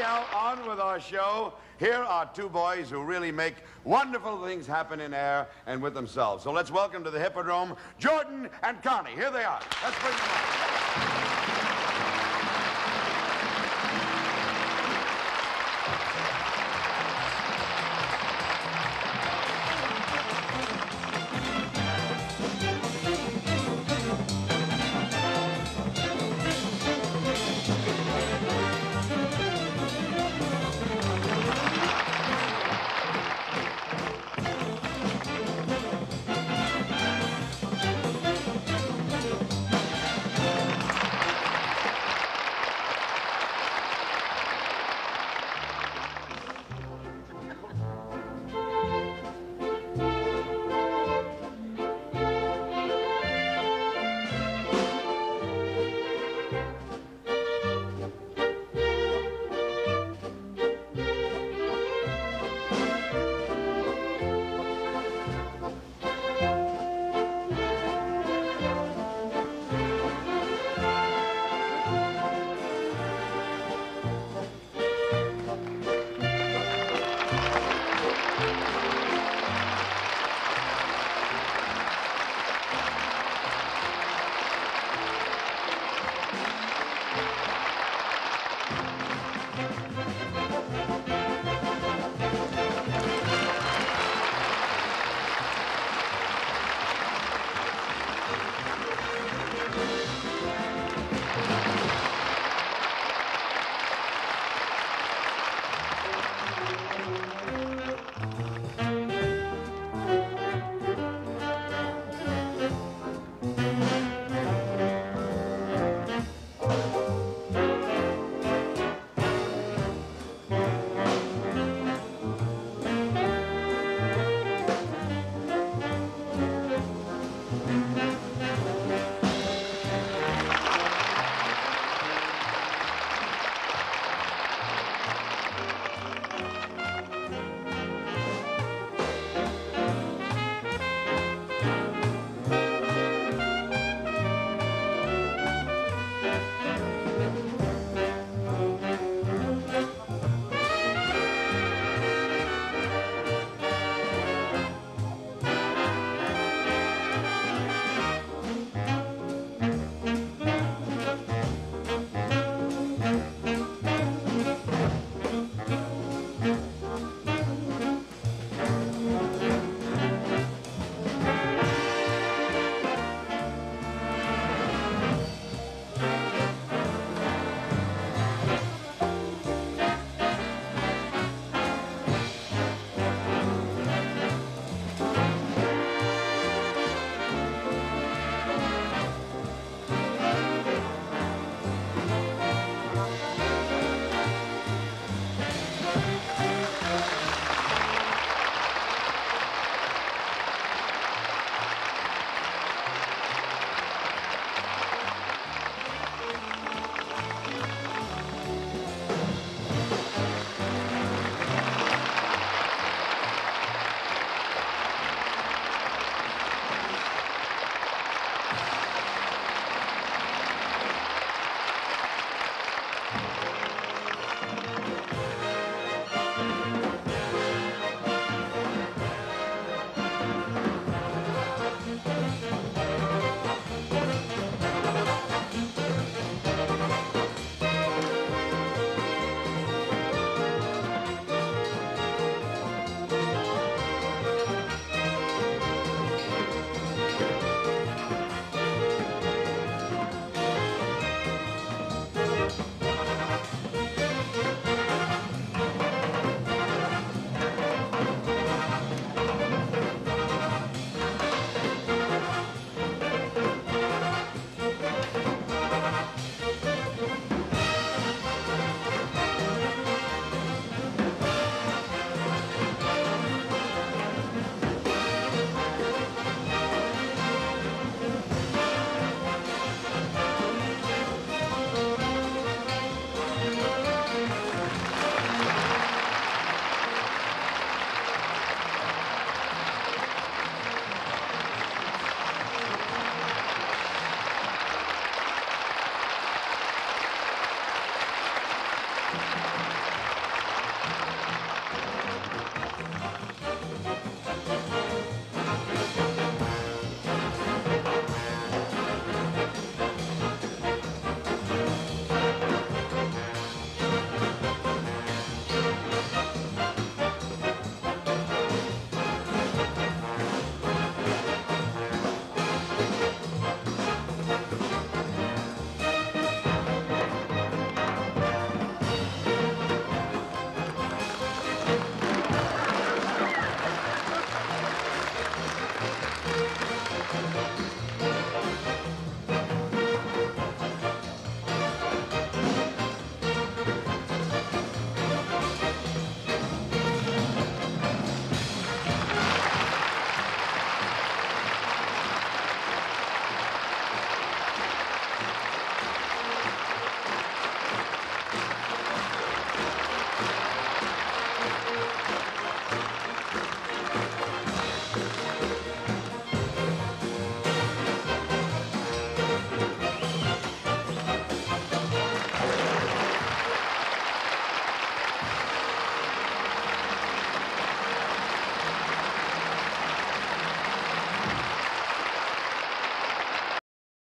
Anyhow, on with our show. Here are two boys who really make wonderful things happen in air and with themselves. So let's welcome to the Hippodrome Jordan and Connie. Here they are. Let's bring them up. フフフフ。